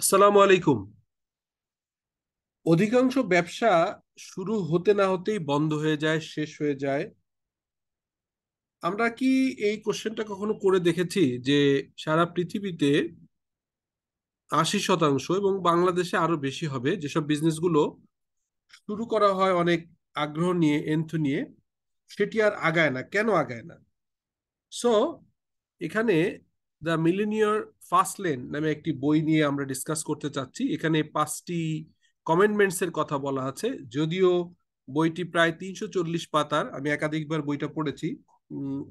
আসসালামু আলাইকুম। অধিকাংশ ব্যবসা শুরু হতে না হতেই বন্ধ হয়ে যায়, শেষ হয়ে যায়। আমরা কি এই কোশ্চেনটা কখনো করে দেখেছি যে সারা পৃথিবীতে আশি শতাংশ এবং বাংলাদেশে আরও বেশি হবে? যেসব বিজনেসগুলো শুরু করা হয় অনেক আগ্রহ নিয়ে, এন্থ নিয়ে, সেটি আর আগায় না। কেন আগায় না? সো এখানে দ্য মিলেনিয়ার ফার্স্ট লেন নামে একটি বই নিয়ে আমরা ডিসকাস করতে চাচ্ছি। এখানে পাঁচটি কমেন্টমেন্টস এর কথা বলা আছে। যদিও বইটি প্রায় তিনশো চল্লিশ পাতার, আমি একাধিকবার বইটা পড়েছি।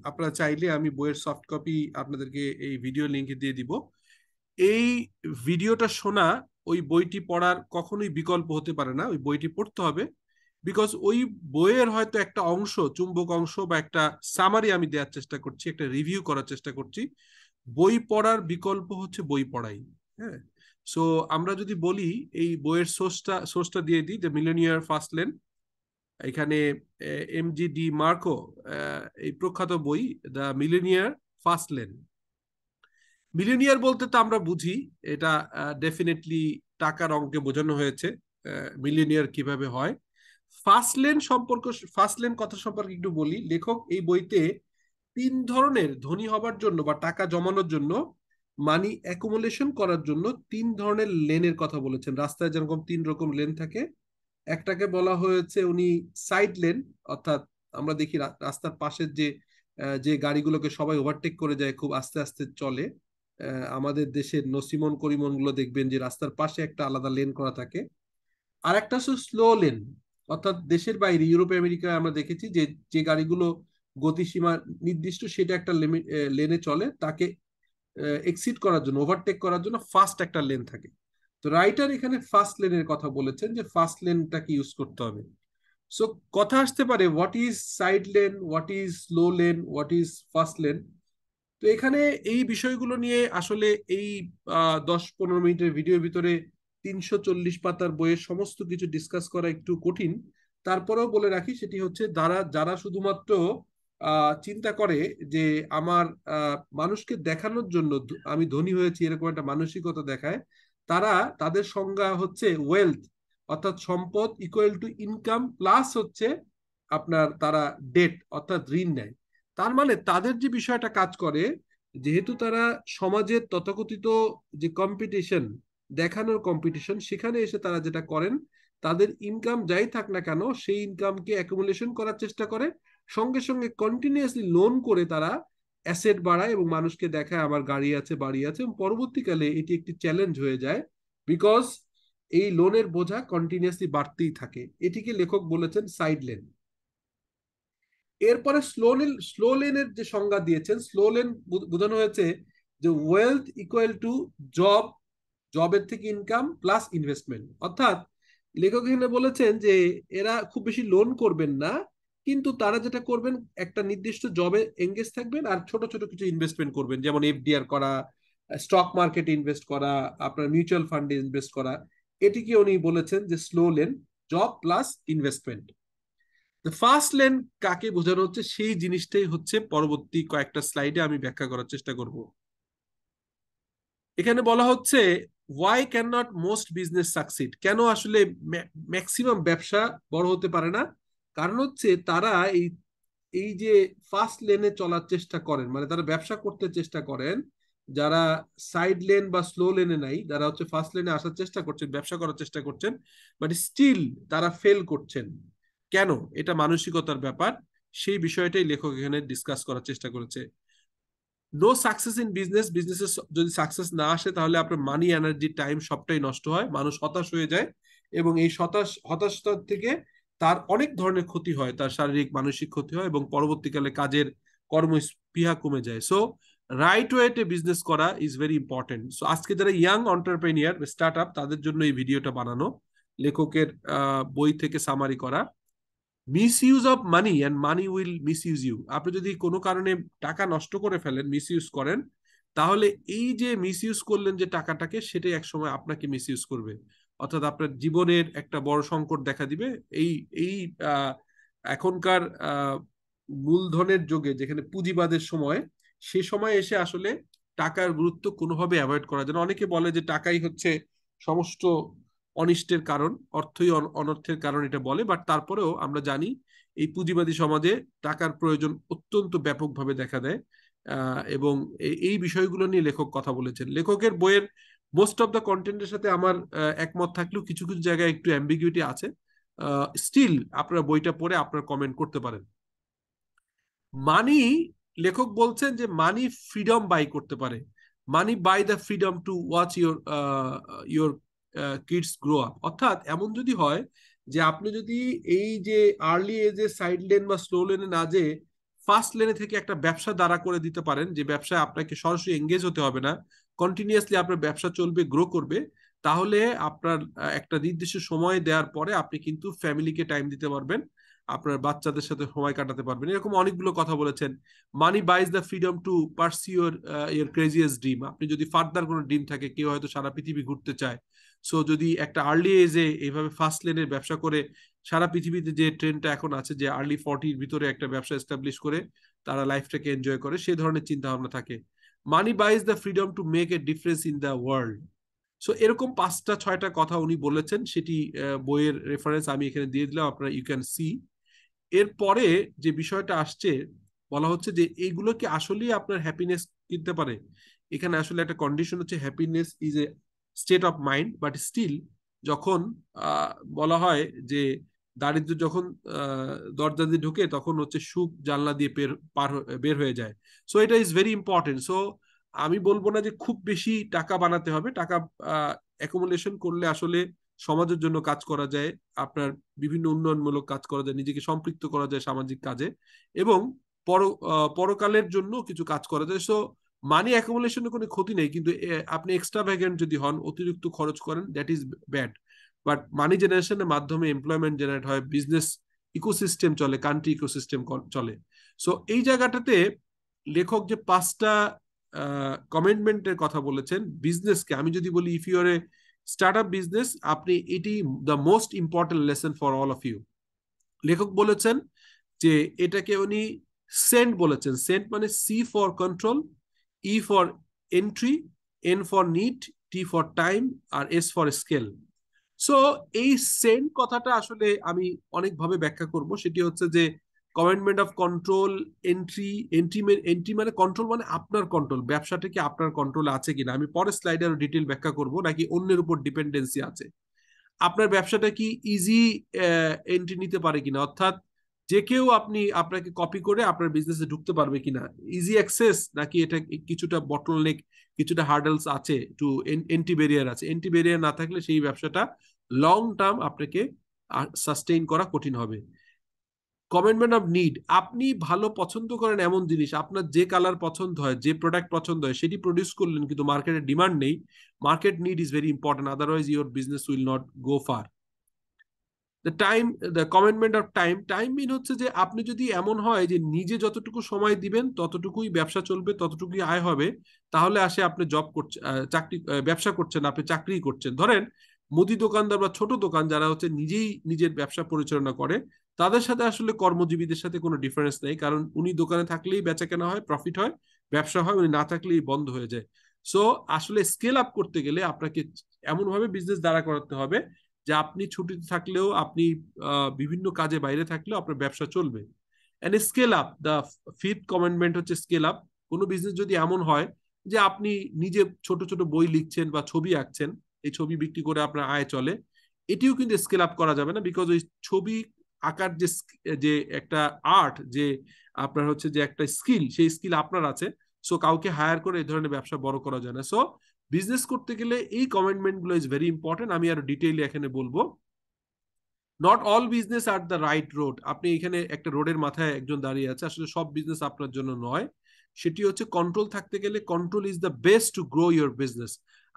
আপনারা চাইলে আমি বইয়ের সফট কপি আপনাদেরকে এই ভিডিও লিঙ্কে দিয়ে দিব। এই ভিডিওটা শোনা ওই বইটি পড়ার কখনোই বিকল্প হতে পারে না, ওই বইটি পড়তে হবে। বিকজ ওই বইয়ের হয়তো একটা অংশ, চুম্বক অংশ বা একটা সামারি আমি দেওয়ার চেষ্টা করছি, একটা রিভিউ করার চেষ্টা করছি। বই পড়ার বিকল্প হচ্ছে বই পড়াই হ্যাঁ? সো আমরা যদি বলি, এই বইয়ের সোর্সটা সোর্সটা দিয়ে দিই দ্য মিলেনিয়ার ফার্স্ট লেন এখানে এম জি ডি মার্কো এই প্রখ্যাত বই the millionaire fast lane millionaire বলতে তো আমরা বুঝি, এটা ডেফিনেটলি টাকার অঙ্কে বোঝানো হয়েছে মিলেনিয়ার কীভাবে হয়। ফার্স্ট লেন সম্পর্ক ফার্স্ট লেন কথা সম্পর্কে একটু বলি, লেখক এই বইতে তিন ধরনের ধনী হবার জন্য বা টাকা জমানোর জন্য মানি অ্যাকুমুলেশন করার জন্য তিন ধরনের লেনের কথা বলেছেন। রাস্তায় যেরকম তিন রকম লেন থাকে, একটাকে বলা হয়েছে উনি সাইড লেন অর্থাৎ আমরা দেখি রাস্তার পাশের যে যে গাড়িগুলোকে সবাই ওভারটেক করে যায়, খুব আস্তে আস্তে চলে। আমাদের দেশের নসিমন করিমনগুলো দেখবেন যে রাস্তার পাশে একটা আলাদা লেন করা থাকে। আর একটা স্লো লেন অর্থাৎ দেশের বাইরে, ইউরোপ, আমেরিকায় আমরা দেখেছি যে যে গাড়িগুলো গতিসীমা নির্দিষ্ট, সেটা একটা লেনে চলে। তাকে এক্সিট করার জন্য ওভারটেক করার জন্য ফাস্ট একটা লেন থাকে। তো রাইটার এখানে ফার্স্ট লেনের কথা বলেছেন যে ফার্স্ট লেনটাকে ইউজ করতে হবে। সো কথা আসতে পারে what is side lane what is slow lane what is fast lane তো এখানে এই বিষয়গুলো নিয়ে আসলে এই দশ পনেরো মিনিটের ভিডিওর ভিতরে তিনশো চল্লিশ পাতার বইয়ের সমস্ত কিছু ডিসকাস করা একটু কঠিন। তারপরেও বলে রাখি, সেটি হচ্ছে যারা যারা শুধুমাত্র চিন্তা করে যে আমার মানুষকে দেখানোর জন্য আমি ধনী হয়েছি এরকম একটা মানসিকতা দেখায়, তারা তাদের সংজ্ঞা হচ্ছে ওয়েলথ অর্থাৎ সম্পদ ইকুয়াল টু ইনকাম প্লাস হচ্ছে আপনার তারা ডেট অর্থাৎ ঋণ নেয়। তার মানে তাদের যে বিষয়টা কাজ করে, যেহেতু তারা সমাজের তথাকথিত যে কম্পিটিশন দেখানোর কম্পিটিশন সেখানে এসে তারা যেটা করেন, তাদের ইনকাম যাই থাক না কেন, সেই ইনকামকে অ্যাকুমুলেশন করার চেষ্টা করে সঙ্গে সঙ্গে কন্টিনিউয়াসলি লোন করে তারা অ্যাসেট বাড়ায় এবং মানুষকে দেখায়, আমার গাড়ি আছে, বাড়ি আছে এবং পরবর্তীকালে এটি একটি চ্যালেঞ্জ হয়ে যায় বিকজ এই লোনের বোঝা কন্টিনিউয়াসলি বাড়তেই থাকে। এটিকে লেখক বলেছেন সাইড লেন এরপরে স্লো লেন স্লো লেনের যে সংজ্ঞা দিয়েছেন স্লো লেন বোঝানো হয়েছে যে ওয়েলথ ইকুয়াল টু জব জবের থেকে ইনকাম প্লাস ইনভেস্টমেন্ট অর্থাৎ লেখক এখানে বলেছেন যে এরা খুব বেশি লোন করবেন না কিন্তু তারা যেটা করবেন, একটা নির্দিষ্ট জবে এঙ্গেজ থাকবেন আর ছোট ছোট কিছু ইনভেস্টমেন্ট করবেন। যেমন এফডিআর করা স্টক মার্কেটে ইনভেস্ট করা, আপনার মিউচুয়াল ফান্ডে ইনভেস্ট করা। এটিকে উনি বলেছেন যে slow lane job plus investment fast lane কাকে বোঝানো হচ্ছে, সেই জিনিসটাই হচ্ছে পরবর্তী কয়েকটা স্লাইডে আমি ব্যাখ্যা করার চেষ্টা করব। এখানে বলা হচ্ছে why can not most business succeed কেন আসলে ম্যাক্সিমাম ব্যবসা বড় হতে পারে না? কারণ হচ্ছে তারা এই এই যে ফার্স্ট লেনে চলার চেষ্টা করেন মানে তারা ব্যবসা করতে চেষ্টা করেন, যারা সাইড লেন বা স্লো লেনে নাই, যারা হচ্ছে ফার্স্ট লেনে আসার চেষ্টা করছেন, ব্যবসা করার চেষ্টা করছেন বাট স্টিল তারা ফেল করছেন। কেন? এটা মানসিকতার ব্যাপার। সেই বিষয়টাই লেখক এখানে ডিসকাস করার চেষ্টা করেছে। নো সাকসেস ইন বিজনেস বিজনেসে যদি সাকসেস না আসে, তাহলে আপনার মানি এনার্জি টাইম সবটাই নষ্ট হয়, মানুষ হতাশ হয়ে যায় এবং এই হতাশ, হতাশতার থেকে তার অনেক ধরনের ক্ষতি হয়, তার শারীরিক, মানসিক ক্ষতি হয় এবং পরবর্তীকালে কাজের কর্ম স্পৃহা কমে যায়। সো রাইট ওয়েতে বিজনেস করা ইজ ভেরি ইম্পর্টেন্ট সো আজকে যারা ইয়াং অন্টারপ্রেনিয়ার স্টার্ট আপ তাদের জন্য এই ভিডিওটা বানানো, লেখকের বই থেকে সামারি করা। Misuse of money and money will misuse you আপনি যদি কোনো কারণে টাকা নষ্ট করে ফেলেন মিস ইউজ করেন, তাহলে এই যে মিস ইউজ করলেন যে টাকাটাকে, সেটাই একসময় আপনাকে মিস ইউজ করবে। অর্থাৎ আপনার জীবনের একটা বড় সংকট দেখা দিবে। এই এই এখনকার মূলধনের যোগে যেখানে পুঁজিবাদের সময়, সে সময় এসে আসলে টাকার গুরুত্ব কোনোভাবে অ্যাভয়েড করা যায় অনেকে বলে যে টাকাই হচ্ছে সমস্ত অনিষ্টের কারণ, অর্থই অনর্থের কারণ এটা বলে বাট তারপরেও আমরা জানি এই পুঁজিবাদী সমাজে টাকার প্রয়োজন অত্যন্ত ব্যাপকভাবে দেখা দেয়। এবং এই বিষয়গুলো নিয়ে লেখক কথা বলেছেন। লেখকের বইয়ের মোস্ট অফ দ্য কন্টেন্টের সাথে আমার একমত থাকলেও কিছু কিছু জায়গায় একটু অ্যাম্বিগুইটি আছে। স্টিল আপনার বইটা পড়ে আপনার কমেন্ট করতে পারেন। মানি লেখক বলছেন যে মানি ফ্রিডম বাই করতে পারে। Money buy the freedom to watch your your kids grow up অর্থাৎ এমন যদি হয় যে আপনি যদি এই যে আর্লি এজে সাইড লেন বা স্লো লেনে না যে ফার্স্ট লেনে থেকে একটা ব্যবসা দাঁড়া করে দিতে পারেন, যে ব্যবসায় আপনাকে সরাসরি এঙ্গেজ হতে হবে না কন্টিনিউয়াসলি আপনার ব্যবসা চলবে গ্রো করবে, তাহলে আপনার একটা নির্দিষ্ট সময় দেওয়ার পরে আপনি কিন্তু ফ্যামিলিকে টাইম দিতে পারবেন, আপনার বাচ্চাদের সাথে সময় কাটাতে পারবেন। এরকম অনেকগুলো কথা বলেছেন। Money buys the freedom to pursue your craziest dream আপনি যদি ফার্দার কোনো ড্রিম থাকে, কেউ হয়তো সারা পৃথিবী ঘুরতে চায়। সো যদি একটা আর্লি এজে এইভাবে ফার্স্ট লেনের ব্যবসা করে, সারা পৃথিবীতে যে ট্রেনটা এখন আছে, যে আর্লি ফর্টির ভিতরে একটা ব্যবসা এস্টাবলিশ করে, তারা লাইফটাকে এনজয় করে, সেই ধরনের চিন্তা ভাবনা থাকে। Money buys the freedom to make a difference in the world so এরকম পাঁচটা, ছয়টা কথা উনি বলেছেন, সেটি বইয়ের রেফারেন্স আমি এখানে দিয়ে দিলাম, আপনারা ইউ ক্যান সি এরপরে যে বিষয়টা আসছে, বলা হচ্ছে যে এইগুলো কি আসলেই আপনার হ্যাপিনেস কিনতে পারে? এখানে আসলে একটা কন্ডিশন হচ্ছে happiness is a state of mind but still যখন বলা হয় যে দারিদ্র যখন দরজা দিয়ে ঢুকে তখন হচ্ছে সুখ জানলা দিয়ে পার বের হয়ে যায়। সো এটা ইজ ভেরি ইম্পর্টেন্ট সো আমি বলব না যে খুব বেশি টাকা বানাতে হবে। টাকা অ্যাকোমোডেশন করলে আসলে সমাজের জন্য কাজ করা যায়, আপনার বিভিন্ন উন্নয়নমূলক কাজ করা যায়, নিজেকে সম্পৃক্ত করা যায় সামাজিক কাজে এবং পর পরকালের জন্য কিছু কাজ করা যায়। সো মানি অ্যাকোমোডেশনের কোনো ক্ষতি নেই, কিন্তু আপনি এক্সট্রা ভ্যাগেন্ট যদি হন, অতিরিক্ত খরচ করেন that is bad but money জেনারেশনের মাধ্যমে এমপ্লয়মেন্ট জেনারেট হয় বিজনেস ইকোসিস্টেম চলে কান্ট্রি ইকোসিস্টেম চলে। সো এই জায়গাটাতে লেখক যে পাঁচটা কমিটমেন্টের কথা বলেছেন বিজনেসকে আমি যদি বলি if you're a startup business আপনি এটি the most important lesson for all of you লেখক বলেছেন যে, এটাকে উনি সেন্ট বলেছেন। সেন্ট মানে C for control E for entry N for need T for time R S for scale so এই সেন্ট কথাটা আসলে আমি অনেকভাবে ব্যাখ্যা করব। সেটি হচ্ছে যে commandment of control entry entry entry মানে কন্ট্রোল মানে আপনার কন্ট্রোল ব্যবসাটা কি আপনার কন্ট্রোল আছে কিনা? আমি পরে স্লাইডে আরও ডিটেল ব্যাখ্যা করব, নাকি অন্যের উপর ডিপেন্ডেন্সি আছে। আপনার ব্যবসাটা কি ইজি এন্ট্রি নিতে পারে কিনা? অর্থাৎ যে কেউ আপনি, আপনাকে কপি করে আপনার বিজনেসে ঢুকতে পারবে কিনা? ইজি অ্যাক্সেস নাকি এটা কিছুটা বটল নেক কিছুটা হার্ডেলস আছে টু এন্টি ব্যারিয়ার আছে? এন্টি ব্যারিয়ার না থাকলে সেই ব্যবসাটা লং টার্ম আপনাকে সাস্টেইন করা কঠিন হবে। কমেন্টমেন্ট অফ নিড আপনি ভালো পছন্দ করেন এমন জিনিস, আপনার যে কালার পছন্দ হয়, যে প্রোডাক্ট পছন্দ হয়, সেটি প্রডিউস করলেন কিন্তু মার্কেটের ডিমান্ড নেই। Market need is very important otherwise your business will not go far the time the commandment of time time mean হচ্ছে যে আপনি যদি এমন হয় যে নিজে যতটুকু সময় দিবেন, ততটুকুই ব্যবসা চলবে, ততটুকুই আয় হবে, তাহলে আসে আপনি জব করছেন চাকরি ব্যবসা করছেন, আপনি চাকরি করছেন। ধরেন মুদি দোকানদার বা ছোট দোকান যারা হচ্ছে নিজেই নিজের ব্যবসা পরিচালনা করে, তাদের সাথে আসলে কর্মজীবীদের সাথে কোনো ডিফারেন্স নেই। কারণ উনি দোকানে থাকলেই বেচা কেনা হয় প্রফিট হয়, ব্যবসা হয়, উনি না থাকলেই বন্ধ হয়ে যায়। সো আসলে স্কেল আপ করতে গেলে আপনাকে এমনভাবে বিজনেস দাঁড়া করাতে হবে যে আপনি ছুটিতে থাকলেও, আপনি বিভিন্ন কাজে বাইরে থাকলেও আপনার ব্যবসা চলবে। And scale up the fifth commandment হচ্ছে স্কেল আপ কোনো বিজনেস যদি এমন হয় যে আপনি নিজে ছোট ছোট বই লিখছেন বা ছবি আঁকছেন এই ছবি বিক্রি করে আপনার আয় চলে। এটিও কিন্তু স্কেল আপ করা যাবে না বিকজ ওই ছবি আঁকার যে যে একটা আর্ট যে আপনার হচ্ছে যে একটা স্কিল সেই স্কিল আপনার আছে। সো কাউকে হায়ার করে এই ধরনের ব্যবসা বড় করা যায় না। সো বিজনেস করতে গেলে এই কমেন্টমেন্টগুলো ইজ ভেরি ইম্পর্টেন্ট আমি আরও ডিটেইলি এখানে বলব। Not all business are the right road আপনি এখানে একটা রোডের মাথায় একজন দাঁড়িয়ে আছে। আসলে সব বিজনেস আপনার জন্য নয়। সেটি হচ্ছে কন্ট্রোল থাকতে গেলে control is the best to grow your business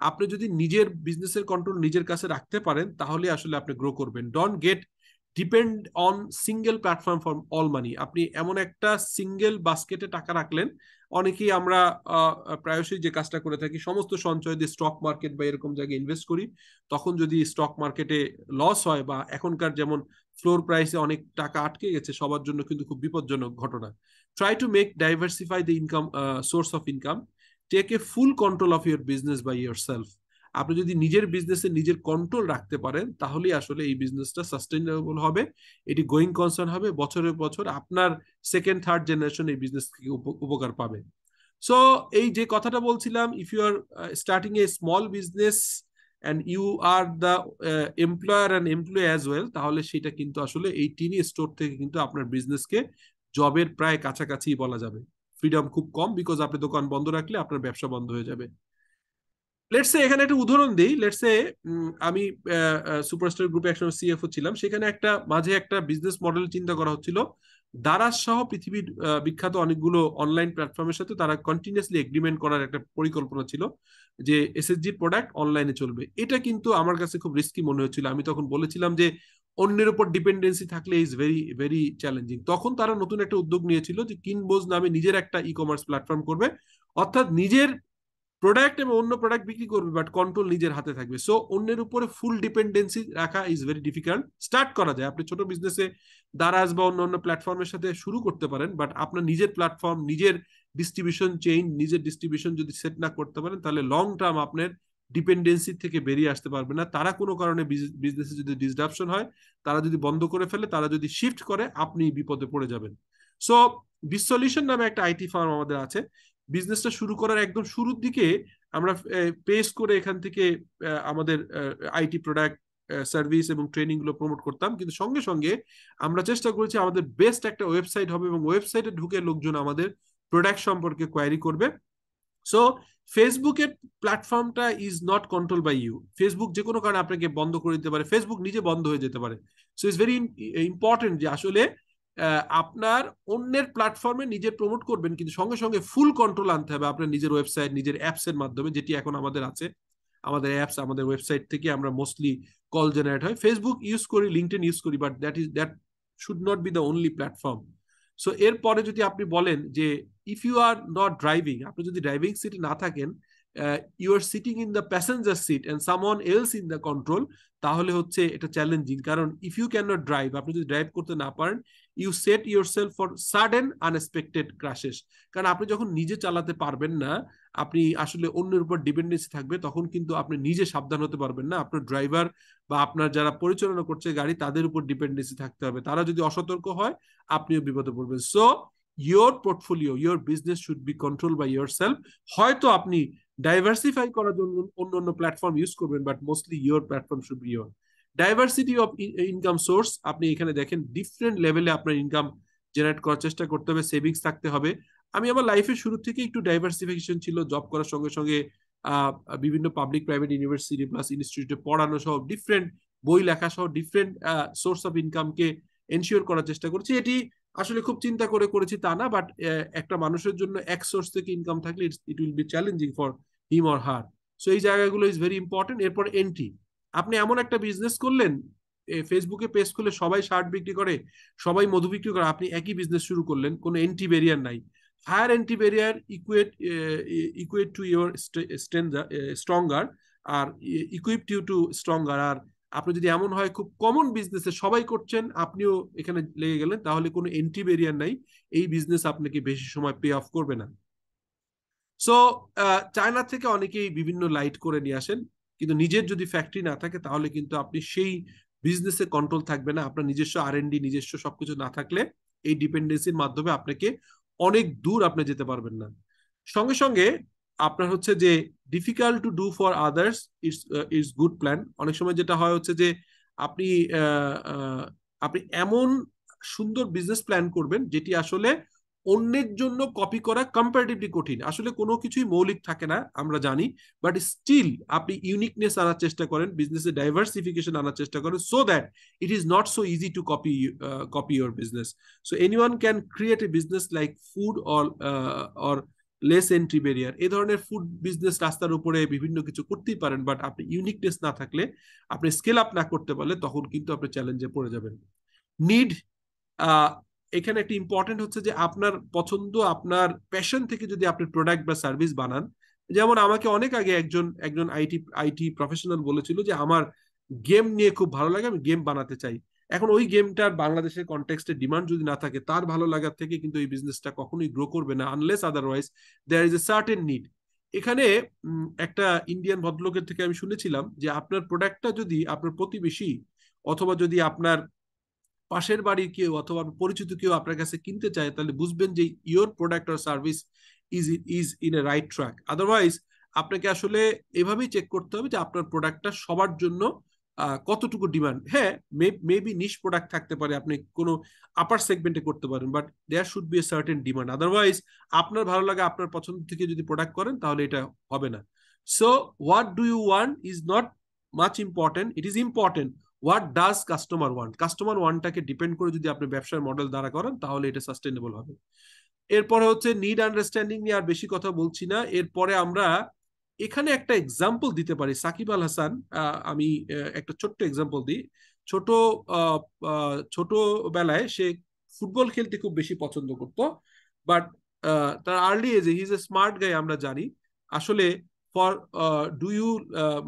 আপনি যদি নিজের বিজনেসের কন্ট্রোল নিজের কাছে রাখতে পারেন, তাহলে আসলে আপনি গ্রো করবেন। Don't get depend on single platform for all money আপনি এমন একটা সিঙ্গেল বাস্কেটে টাকা রাখলেন, অনেকেই আমরা প্রায়শই যে কাজটা করে থাকি, সমস্ত সঞ্চয় দিয়ে স্টক মার্কেট বা এরকম জায়গায় ইনভেস্ট করি, তখন যদি স্টক মার্কেটে লস হয় বা এখনকার যেমন ফ্লোর প্রাইসে অনেক টাকা আটকে গেছে, সবার জন্য কিন্তু খুব বিপজ্জনক ঘটনা। Try to make diversify the income source of income take a full control of your business by yourself আপনি যদি নিজের বিজনেসে নিজের কন্ট্রোল রাখতে পারেন, তাহলেই আসলে এই বিজনেসটা সাস্টেইনেবল হবে। এটি গোয়িং কনসার্ন হবে, বছরের বছর আপনার সেকেন্ড থার্ড জেনারেশন এই বিজনেস থেকে উপকার পাবে। সো এই যে কথাটা বলছিলাম if you are starting a small business and you are the employer and employ as well তাহলে সেটা কিন্তু আসলে এই টিনি স্টোর থেকে কিন্তু আপনার বিজনেসকে জবের প্রায় কাছাকাছি বলা যাবে। ফ্রিডম খুব কম বিকজ আপনি দোকান বন্ধ রাখলে আপনার ব্যবসা বন্ধ হয়ে যাবে। লেটসে এখানে একটা উদাহরণ দিই। লেটসে আমি সুপারস্টার গ্রুপে একসময় সিএফও ছিলাম। সেখানে একটা, মাঝে একটা বিজনেস মডেল চিন্তা করা হচ্ছিল। দারাজ সহ পৃথিবীর বিখ্যাত অনেকগুলো অনলাইন প্ল্যাটফর্মের সাথে তারা কন্টিনিউসলি এগ্রিমেন্ট করার একটা পরিকল্পনা ছিল যে এসএসজি প্রোডাক্ট অনলাইনে চলবে। এটা কিন্তু আমার কাছে খুব রিস্কি মনে হচ্ছিল। আমি তখন বলেছিলাম যে অন্যের উপর ডিপেন্ডেন্সি থাকলে ইজ ভেরি ভেরি চ্যালেঞ্জিং তখন তারা নতুন একটা উদ্যোগ নিয়েছিল যে কিনবোজ নামে নিজের একটা ই কমার্স প্ল্যাটফর্ম করবে। অর্থাৎ নিজের প্রোডাক্ট এবং অন্য প্রোডাক্ট বিক্রি করবে বাট কন্ট্রোল নিজের হাতে থাকবে। সো অন্যের উপরে ফুল ডিপেন্ডেন্সি রাখা ইজ ভেরি ডিফিকাল্ট স্টার্ট করা যায়। আপনি ছোট বিজনেসে দারাজ বা অন্য অন্য প্ল্যাটফর্মের সাথে শুরু করতে পারেন বাট আপনার নিজের প্ল্যাটফর্ম নিজের ডিস্ট্রিবিউশন চেইন নিজের ডিস্ট্রিবিউশন যদি সেট না করতে পারেন, তাহলে লং টার্ম আপনার ডিপেন্ডেন্সি থেকে বেরিয়ে আসতে পারবে না। তারা কোনো কারণে বিজনেসে যদি ডিসডাপশন হয়, তারা যদি বন্ধ করে ফেলে, তারা যদি শিফট করে, আপনি বিপদে পড়ে যাবেন। সো বিসলিউশন নামে একটা আইটি ফার্ম আমাদের আছে। বিজনেসটা শুরু করার একদম শুরুর দিকে আমরা পেস করে এখান থেকে আমাদের আইটি প্রোডাক্ট সার্ভিস এবং ট্রেনিংগুলো প্রমোট করতাম। কিন্তু সঙ্গে সঙ্গে আমরা চেষ্টা করেছি, আমাদের বেস্ট একটা ওয়েবসাইট হবে এবং ওয়েবসাইটে ঢুকে লোকজন আমাদের প্রোডাক্ট সম্পর্কে কোয়ারি করবে। সো ফেসবুকের প্ল্যাটফর্মটা is not control by you Facebook যে কোনো কারণে আপনাকে বন্ধ করে দিতে পারে। ফেসবুক নিজে বন্ধ হয়ে যেতে পারে। সো ইটস ভেরি ইম্পর্টেন্ট যে আসলে আপনার অন্যের প্ল্যাটফর্মে নিজে প্রমোট করবেন, কিন্তু সঙ্গে সঙ্গে ফুল কন্ট্রোল আনতে হবে আপনার নিজের ওয়েবসাইট নিজের অ্যাপস এর মাধ্যমে, যেটি এখন আমাদের আছে। আমাদের অ্যাপস আমাদের ওয়েবসাইট থেকে আমরা মোস্টলি কল জেনারেট হয়। ফেসবুক ইউজ করি লিঙ্কটেন ইউজ করি but that is that should not be the only platform so এরপরে যদি আপনি বলেন যে if you are not driving আপনি যদি ড্রাইভিং সিটে না থাকেন you are sitting in the passenger seat and someone else in the control তাহলে হচ্ছে এটা চ্যালেঞ্জিং কারণ if you can not drive আপনি যদি ড্রাইভ করতে না পারেন you set yourself for sudden unexpected crashes কারণ আপনি যখন নিজে চালাতে পারবেন না, আপনি আসলে অন্যের উপর ডিপেন্ডেন্সি থাকবে, তখন কিন্তু আপনি নিজে সাবধান হতে পারবেন না। আপনার ড্রাইভার বা আপনার যারা পরিচালনা করছে গাড়ি, তাদের উপর ডিপেন্ডেন্সি থাকতে হবে। তারা যদি অসতর্ক হয়, আপনিও বিপদে পড়বেন। So your portfolio your business should be control by yourself হয়তো আপনি ডাইভার্সিফাই করার জন্য অন্য অন্য প্ল্যাটফর্ম ইউজ করবেন but mostly your platform should be your diversity of income source আপনি এখানে দেখেন ডিফারেন্ট লেভেলে আপনার ইনকাম জেনারেট করার চেষ্টা করতে হবে সেভিংস থাকতে হবে। আমি আমার লাইফের শুরু থেকে একটু ডাইভার্সিফিকেশন ছিল জব করার সঙ্গে সঙ্গে বিভিন্ন পাবলিক প্রাইভেট ইউনিভার্সিটি প্লাস ইনস্টিটিউটে পড়ানো সহ ডিফারেন্ট বই লেখা সহ ডিফারেন্ট সোর্স অফ ইনকামকে এনশিওর করার চেষ্টা করছি। এটি আসলে খুব চিন্তা করে করেছি তা না বাট একটা মানুষের জন্য এক সোর্স থেকে ইনকাম থাকলে it will be challenging for him or her so এই জায়গাগুলো ইজ ভেরি ইম্পর্টেন্ট এরপর এন্ট্রি আপনি এমন একটা বিজনেস করলেন ফেসবুকে পেজ খুলে সবাই শার্ট বিক্রি করে, সবাই মধু বিক্রি করে, আপনি একই বিজনেস শুরু করলেন, কোনো এন্ট্রি ব্যারিয়ার নাই। Higher entry barrier equate equate to your stronger R equip you to stronger আর আপনি যদি এমন হয়, খুব কমন বিজনেসে সবাই করছেন, আপনিও এখানে লেগে গেলেন, তাহলে কোনো এন্ট্রি ব্যারিয়ার নাই, এই বিজনেস আপনাকে বেশি সময় পে অফ করবে না। সো চায়না থেকে অনেকেই বিভিন্ন লাইট করে নিয়ে আসেন কিন্তু নিজের যদি ফ্যাক্টরি না থাকে, তাহলে কিন্তু আপনি সেই বিজনেসে কন্ট্রোল থাকবে না। আপনার নিজস্ব আর নিজস্ব সবকিছু না থাকলে এই ডিপেন্ডেন্সির মাধ্যমে আপনাকে অনেক দূর আপনি যেতে পারবেন না। সঙ্গে সঙ্গে আপনার হচ্ছে যে difficult to do for others it's it's good plan অনেক সময় যেটা হয় হচ্ছে যে আপনি আপনি এমন সুন্দর বিজনেস প্ল্যান করবেন যেটি আসলে অন্যের জন্য কপি করা কম্পারেটিভলি কঠিন। আসলে কোনো কিছুই মৌলিক থাকে না, আমরা জানি। বাট স্টিল আপনি ইউনিকনেস আনার চেষ্টা করেন বিজনেসে ডাইভার্সিফিকেশন আনার চেষ্টা করেন so that it is not so easy to copy copy your business so anyone can create a business like food or or less entry barrier এ ধরনের ফুড বিজনেস রাস্তার উপরে বিভিন্ন কিছু করতেই পারেন বাট আপনি ইউনিকনেস না থাকলে, আপনি স্কেল আপ না করতে পারলে, তখন কিন্তু আপনি চ্যালেঞ্জে পড়ে যাবেন। নিড এখানে একটা ইম্পর্টেন্ট হচ্ছে যে আপনার পছন্দ, আপনার প্যাশন থেকে যদি আপনি প্রোডাক্ট বা সার্ভিস বানান, যেমন আমাকে অনেক আগে একজন একজন আইটি আইটি প্রফেশনাল বলেছিল যে আমার গেম নিয়ে খুব ভালো লাগে, আমি গেম বানাতে চাই। এখন ওই গেমটার বাংলাদেশের কনটেক্সটে ডিমান্ড যদি না থাকে, তার ভালো লাগার থেকে কিন্তু এই বিজনেসটা কখনোই গ্রো করবে না unless otherwise there is a certain need এখানে একটা ইন্ডিয়ান ভদ্রলোকের থেকে আমি শুনেছিলাম যে আপনার প্রোডাক্টটা যদি আপনার প্রতিবেশী অথবা যদি আপনার পাশের বাড়ির কেউ অথবা পরিচিত কেউ আপনার কাছে কিনতে চায়, তাহলে বুঝবেন যে your product R service is is in a right track otherwise আপনাকে আসলে এভাবেই চেক করতে হবে যে আপনার প্রোডাক্টটা সবার জন্য কতটুকু ডিমান্ড হ্যাঁ মেবি নিশ প্রোডাক্ট থাকতে পারে, আপনি কোনো আপার সেগমেন্টে করতে পারেন but there should be a certain demand otherwise আপনার ভালো লাগে, আপনার পছন্দ থেকে যদি প্রোডাক্ট করেন, তাহলে এটা হবে না. So what do you want is not much important it is important what does customer want customer ওয়ানটাকে depend করে যদি আপনি ব্যবসার মডেল দ্বারা করেন, তাহলে এটা সাস্টেনেবল হবে। এরপরে হচ্ছে নিড আন্ডারস্ট্যান্ডিং নিয়ে আর বেশি কথা বলছি না। এরপরে আমরা এখানে একটা এক্সাম্পল দিতে পারি। সাকিব আল হাসান আমি একটা ছোট্ট এক্সাম্পল দিই। ছোট ছোট বেলায় সে ফুটবল খেলতে খুব বেশি পছন্দ করত বাট তার আর্লি এজে হিজ এ স্মার্ট গাই আমরা জানি। আসলে ফর ডু ইউ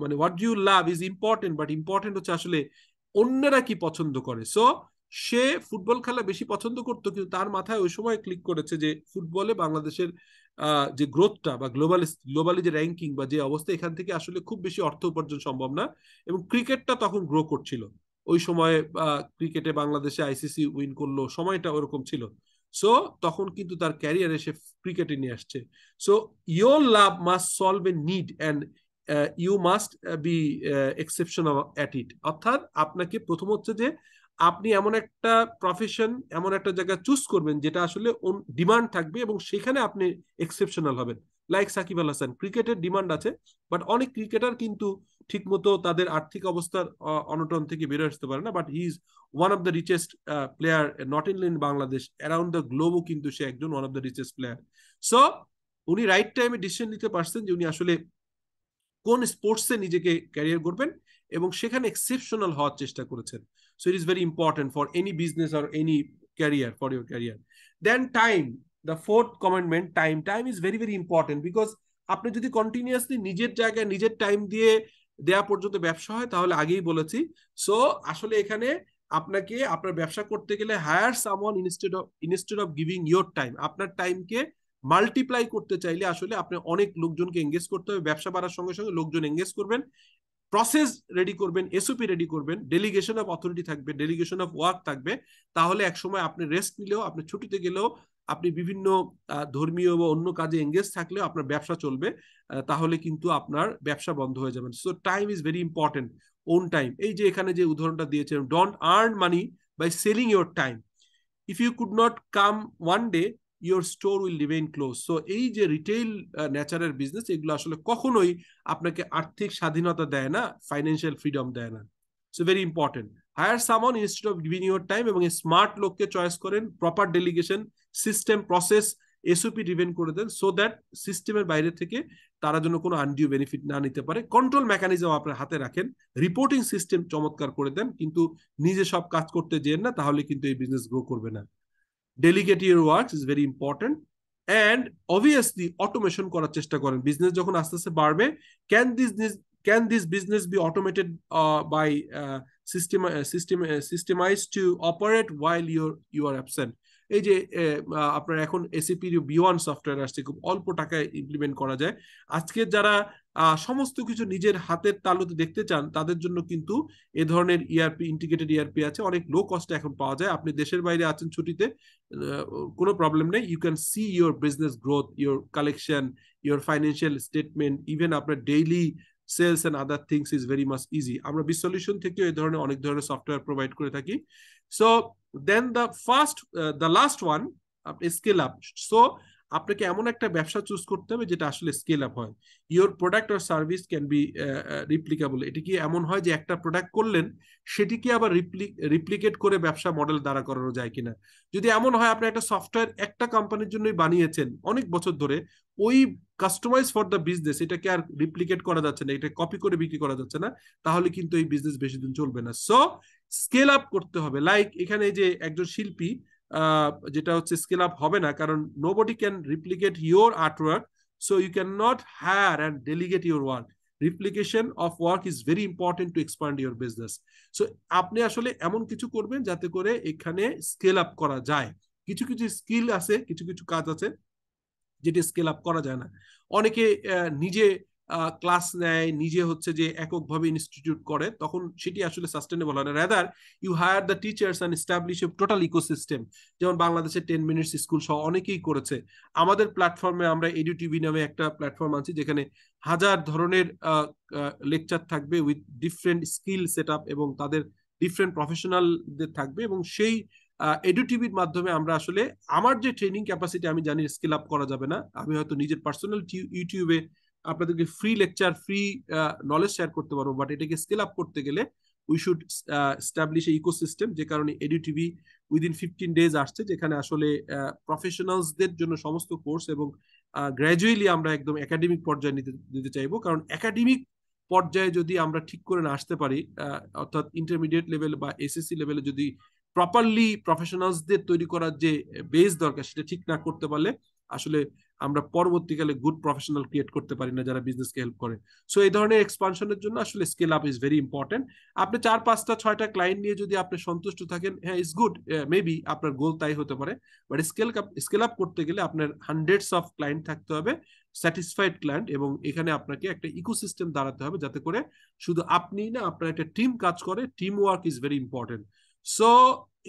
মানে what do you love is important but important হচ্ছে আসলে অন্যরা কি পছন্দ করে। সো সে ফুটবল খেলা বেশি পছন্দ করতো, কিন্তু তার মাথায় ওই সময় ক্লিক করেছে যে ফুটবলে বাংলাদেশের যে গ্রোথটা বা গ্লোবাল গ্লোবালি যে র্যাঙ্কিং বা যে অবস্থা, এখান থেকে আসলে খুব বেশি অর্থ উপার্জন সম্ভব না এবং ক্রিকেটটা তখন গ্রো করছিল। ওই সময়ে ক্রিকেটে বাংলাদেশে আইসিসি উইন করল, সময়টা ওরকম ছিল। সো তখন কিন্তু তার ক্যারিয়ারে সে ক্রিকেটে নিয়ে আসছে। So your love must solve a need and you must be exception at it অর্থাৎ আপনাকে প্রথম হচ্ছে যে আপনি এমন একটা প্রফেশন এমন একটা জায়গা চুজ করবেন যেটা আসলে ডিমান্ড থাকবে এবং সেখানে আপনি এক্সেপশনাল হবেন। লাইক সাকিব আল হাসান ক্রিকেটের ডিমান্ড আছে বাট অনেক ক্রিকেটার কিন্তু ঠিকমতো তাদের আর্থিক অবস্থার অনটন থেকে বেরো আসতে পারে না but he is one of the richest player not only in Bangladesh around the গ্লোবও কিন্তু সে একজন one of the richest player so উনি রাইট টাইমে ডিসিশন নিতে পারছেন যে উনি আসলে কোন স্পোর্টসে নিজেকে ক্যারিয়ার করবেন এবং সেখানে এক্সেপশনাল হওয়ার চেষ্টা করেছেন। So it is very important for any business or any career for your career. Then time, the fourth commandment, time. Time is very, very important because আপনি যদি কন্টিনিউয়াসলি নিজের জায়গায় নিজের টাইম দিয়ে দেয়া পর্যন্ত ব্যবসা হয় তাহলে আগেই বলেছি সো আসলে এখানে আপনাকে আপনার ব্যবসা করতে গেলে hire someone instead of instead of giving your time আপনার টাইমকে মাল্টিপ্লাই করতে চাইলে আসলে আপনি অনেক লোকজনকে এঙ্গেজ করতে হবে ব্যবসা বাড়ার সঙ্গে সঙ্গে লোকজন এঙ্গেজ করবেন প্রসেস রেডি করবেন এসওপি রেডি করবেন ডেলিগেশন অফ অথরিটি থাকবে ডেলিগেশন অফ ওয়ার্ক থাকবে, তাহলে একসময় আপনি রেস্ট নিলেও, আপনি ছুটিতে গেলেও, আপনি বিভিন্ন ধর্মীয় বা অন্য কাজে এঙ্গেজ থাকলেও আপনার ব্যবসা চলবে তাহলে কিন্তু আপনার ব্যবসা বন্ধ হয়ে যাবে। So time is very important own time এই যে এখানে যে উদাহরণটা দিয়েছেন don't earn money by selling your time if you could not come one day your store will remain close so এই যে রিটেইল নেচারের বিজনেস এগুলো আসলে কখনোই আপনাকে আর্থিক স্বাধীনতা দেয় না ফাইন্যান্সিয়াল ফ্রিডম দেয় না। So very important hire someone instead of giving your time এবং স্মার্ট লোককে চয়েস করেন proper delegation system process SOP driven করে দেন সো দ্যাট সিস্টেমের বাইরে থেকে তারা যেন কোনো আনডিউ বেনিফিট না নিতে পারে। কন্ট্রোল মেকানিজম আপনার হাতে রাখেন রিপোর্টিং সিস্টেম চমৎকার করে দেন, কিন্তু নিজে সব কাজ করতে যেন না, তাহলে কিন্তু এই বিজনেস গ্রো করবে না। Delegate works is very important and obviously automation করার চেষ্টা করেন। বিজনেস যখন আস্তে আস্তে বাড়বে can this can this business be automated by system system systemize to operate while your you are absent এই যে আপনার এখন এসিপি বিওয়ান সফটওয়্যার আসছে, খুব অল্প টাকায় ইমপ্লিমেন্ট করা যায়। আজকে যারা সমস্ত কিছু নিজের হাতের তালুতে দেখতে চান, তাদের জন্য কিন্তু এ ধরনের ইআরপি ইন্টিগ্রেটেড ইআরপি আছে। অনেক লো কস্টে এখন পাওয়া যায়। আপনি দেশের বাইরে আছেন ছুটিতে কোনো প্রবলেম নেই। You can see your business growth your collection your financial statement even আপনার daily sales and other things is very much easy আমরা বি সলিউশন থেকে এই ধরনের অনেক ধরনের সফটওয়্যার প্রোভাইড করে থাকি। So then the first the last one scale up so আপনাকে এমন একটা ব্যবসা চুজ করতে হবে যেটা আসলে স্কেল আপ হয়। ইওর প্রোডাক্ট আর সার্ভিস ক্যান বি রিপ্লিকেবল এটি কি এমন হয় যে একটা প্রোডাক্ট করলেন সেটিকে আবার রিপ্লিকেট করে ব্যবসা মডেল দ্বারা করানো যায় কিনা? যদি এমন হয়, আপনি একটা সফটওয়্যার একটা কোম্পানির জন্যই বানিয়েছেন অনেক বছর ধরে, ওই কাস্টমাইজ ফর দ্য বিজনেস এটাকে আর রিপ্লিকেট করা যাচ্ছে না, এটা কপি করে বিক্রি করা যাচ্ছে না, তাহলে কিন্তু এই বিজনেস বেশি দিন চলবে না। সো স্কেল আপ করতে হবে। লাইক এখানে যে একজন শিল্পী যেটা হচ্ছে স্কেল আপ হবে না, কারণ nobody can replicate your artwork so you can not hire and delegate your work replication of work is very important to expand your business so আপনি আসলে এমন কিছু করবেন যাতে করে এখানে স্কেল আপ করা যায়। কিছু কিছু স্কিল আছে, কিছু কিছু কাজ আছে, যেটা স্কেল আপ করা যায় না। অনেকে নিজে ক্লাস নেয়, নিজে হচ্ছে যে এককভাবে ইনস্টিটিউট করে, তখন সেটি আসলে সাস্টেনেবল হয় না। Rather you hire the teachers and establish a total ecosystem যেমন বাংলাদেশে টেন মিনিটস স্কুল সহ অনেকেই করেছে। আমাদের প্ল্যাটফর্মে আমরা এডু টিভি নামে একটা প্ল্যাটফর্ম আছি যেখানে হাজার ধরনের লেকচার থাকবে উইথ ডিফারেন্ট স্কিল সেট এবং তাদের ডিফারেন্ট প্রফেশনালদের থাকবে এবং সেই এডু টিভির মাধ্যমে আমরা আসলে আমার যে ট্রেনিং ক্যাপাসিটি আমি জানি স্কিল আপ করা যাবে না। আমি হয়তো নিজের পার্সোনাল ইউটিউবে আপনাদেরকে free lecture free knowledge share করতে পারব বাট এটাকে স্কেল আপ করতে গেলে উই শুড স্টাবলিশ ইকোসিস্টেম যে কারণে AD TV within fifteen days আসছে, যেখানে আসলে প্রফেশনালসদের জন্য সমস্ত কোর্স এবং গ্র্যাজুয়ালি আমরা একদম একাডেমিক পর্যায়ে নিতে দিতে চাইব। কারণ একাডেমিক পর্যায়ে যদি আমরা ঠিক করে না আসতে পারি অর্থাৎ ইন্টারমিডিয়েট লেভেল বা এসএসসি লেভেলে যদি প্রপারলি প্রফেশনালসদের তৈরি করার যে বেস দরকার, সেটা ঠিক না করতে পারলে আসলে আমরা পরবর্তীকালে গুড প্রফেশনাল ক্রিয়েট করতে পারি না যারা বিজনেসকে হেল্প করে। সো এই ধরনের এক্সপানশনের জন্য আসলে scale up is very important আপনি চার, পাঁচটা, ছয়টা ক্লায়েন্ট নিয়ে যদি আপনি সন্তুষ্ট থাকেন হ্যাঁ ইজ গুড মেবি আপনার গোল তাই হতে পারে। But scale up scale up করতে গেলে আপনার হান্ড্রেডস অফ ক্লায়েন্ট থাকতে হবে স্যাটিসফাইড ক্লায়েন্ট এবং এখানে আপনাকে একটা ইকোসিস্টেম দাঁড়াতে হবে যাতে করে শুধু আপনি না, আপনার একটা টিম কাজ করে team work is very important so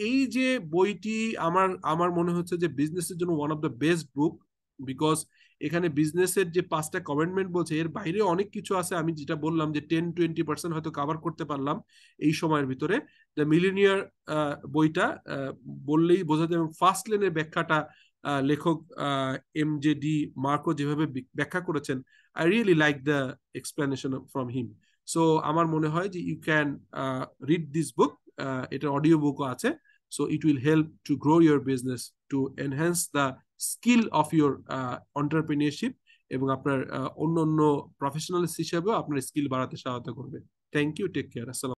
এই যে বইটি আমার আমার মনে হচ্ছে যে বিজনেসের জন্য one of the best book because এখানে বিজনেসের যে পাঁচটা কমেন্টমেন্ট বলছে, এর বাইরে অনেক কিছু আছে। আমি যেটা বললাম যে টেন টোয়েন্টি পার্সেন্ট হয়তো কাভার করতে পারলাম এই সময়ের ভিতরে। দ্য মিলিনিয়ার বইটা বললেই বোঝা যায় এবং ফার্স্ট লেনের ব্যাখ্যাটা লেখক এম জে ডি মার্কো যেভাবে ব্যাখ্যা করেছেন I really like the explanation from him so আমার মনে হয় যে you can read this book এটার অডিও বুকও আছে। So it will help to grow your business to enhance the skill of your entrepreneurship এবং আপনার অন্য অন্য প্রফেশনাল হিসেবেও আপনার স্কিল বাড়াতে সহায়তা করবে। থ্যাংক ইউ টেক কেয়ার আসসালাম